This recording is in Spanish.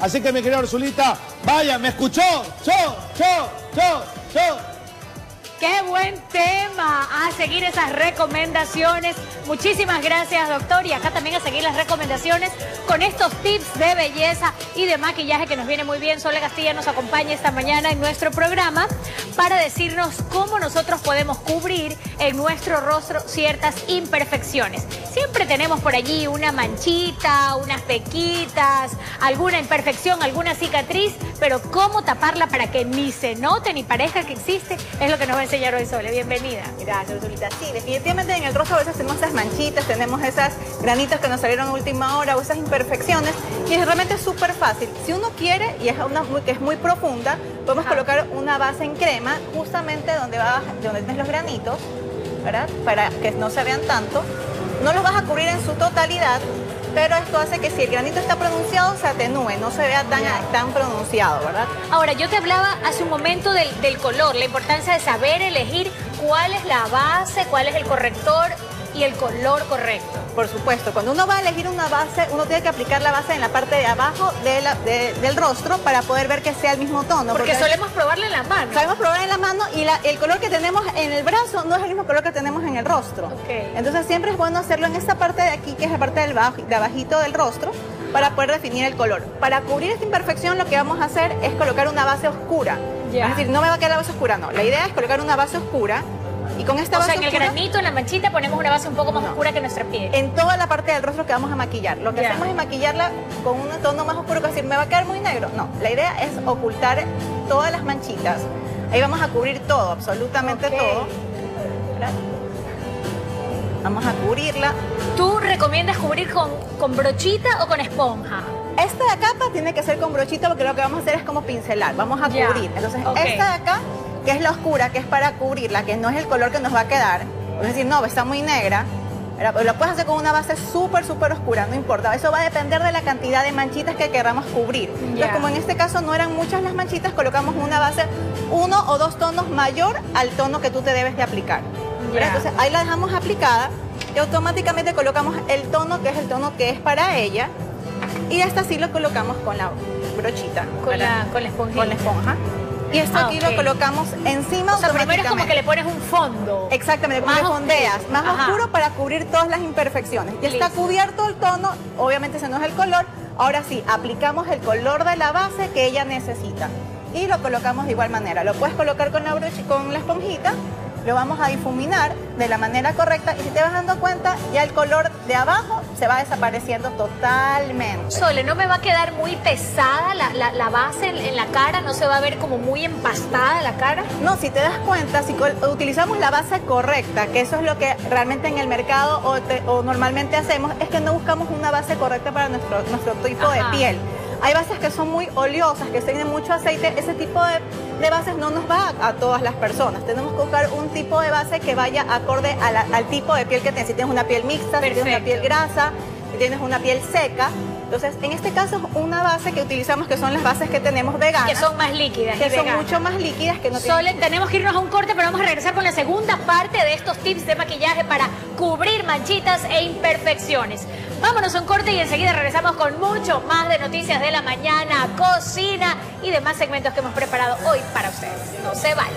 Así que mi querida Ursulita, vaya, ¿me escuchó? ¡Cho, cho, cho, cho! ¡Qué buen tema! Seguir esas recomendaciones. Muchísimas gracias, doctor. Y acá también a seguir las recomendaciones con estos tips de belleza y de maquillaje que nos viene muy bien. Sole Castilla nos acompaña esta mañana en nuestro programa para decirnos cómo nosotros podemos cubrir en nuestro rostro ciertas imperfecciones. Siempre tenemos por allí una manchita, unas pequitas, alguna imperfección, alguna cicatriz, pero cómo taparla para que ni se note ni parezca que existe es lo que nos va a enseñar hoy Sole. Bienvenida. Gracias, Ursulita. Sí, definitivamente en el rostro a veces tenemos esas manchitas, tenemos esas granitos que nos salieron a última hora o esas imperfecciones y realmente es súper fácil. Si uno quiere y es una que es muy profunda, podemos colocar una base en crema justamente donde, va, donde tienes los granitos, ¿verdad? Para que no se vean tanto. No los vas a cubrir en su totalidad, pero esto hace que si el granito está pronunciado se atenúe, no se vea tan, tan pronunciado, ¿verdad? Ahora, yo te hablaba hace un momento del, del color, la importancia de saber elegir cuál es la base, cuál es el corrector y el color correcto. Por supuesto, cuando uno va a elegir una base, uno tiene que aplicar la base en la parte de abajo de la, del rostro para poder ver que sea el mismo tono. Porque, solemos probarle en la mano. Solemos probar en la mano y la, el color que tenemos en el brazo no es el mismo color que tenemos en el rostro. Entonces siempre es bueno hacerlo en esta parte de aquí, que es la parte del bajo, de abajito del rostro, para poder definir el color. Para cubrir esta imperfección lo que vamos a hacer es colocar una base oscura. Es decir, no me va a quedar la base oscura, no. La idea es colocar una base oscura y con esta o base sea, en el granito, en la manchita, ponemos una base un poco más oscura que nuestra piel. En toda la parte del rostro que vamos a maquillar. Lo que hacemos es maquillarla con un tono más oscuro, que decir, ¿me va a quedar muy negro? No, la idea es ocultar todas las manchitas. Ahí vamos a cubrir todo, absolutamente todo. Vamos a cubrirla. ¿Tú recomiendas cubrir con, con brochita o con esponja? Esta capa tiene que ser con brochita porque lo que vamos a hacer es como pincelar. Vamos a cubrir. Entonces, esta de acá que es la oscura, que es para cubrirla, que no es el color que nos va a quedar. Es decir, no, está muy negra. Lo puedes hacer con una base súper, súper oscura, no importa. Eso va a depender de la cantidad de manchitas que queramos cubrir. Entonces, como en este caso no eran muchas las manchitas, colocamos una base uno o dos tonos mayor al tono que tú te debes de aplicar. Entonces ahí la dejamos aplicada y automáticamente colocamos el tono que es el tono que es para ella. Y esta sí lo colocamos con la brochita. Con, la, con la esponja. Con la esponja. Y esto aquí lo colocamos encima o sea, primero es como que le pones un fondo. Exactamente, como le fondeas. Más oscuro para cubrir todas las imperfecciones. Ya está cubierto el tono, obviamente ese no es el color. Ahora sí, aplicamos el color de la base que ella necesita. Y lo colocamos de igual manera. Lo puedes colocar con la, con la esponjita lo vamos a difuminar de la manera correcta y si te vas dando cuenta, ya el color de abajo se va desapareciendo totalmente. Sole, ¿no me va a quedar muy pesada la, base en, la cara? ¿No se va a ver como muy empastada la cara? No, si te das cuenta, si utilizamos la base correcta, que eso es lo que realmente en el mercado o, normalmente hacemos, es que no buscamos una base correcta para nuestro, nuestro tipo de piel. Hay bases que son muy oleosas, que tienen mucho aceite. Ese tipo de, bases no nos va a, todas las personas. Tenemos que buscar un tipo de base que vaya acorde al tipo de piel que tienes. Si tienes una piel mixta, si tienes una piel grasa, si tienes una piel seca. Entonces, en este caso, una base que utilizamos, que son las bases que tenemos veganas. Que son más líquidas. Que son mucho más líquidas que no Sole, tenemos que irnos a un corte, pero vamos a regresar con la segunda parte de estos tips de maquillaje para cubrir manchitas e imperfecciones. Vámonos a un corte y enseguida regresamos con mucho más de noticias de la mañana, cocina y demás segmentos que hemos preparado hoy para ustedes. No se vayan.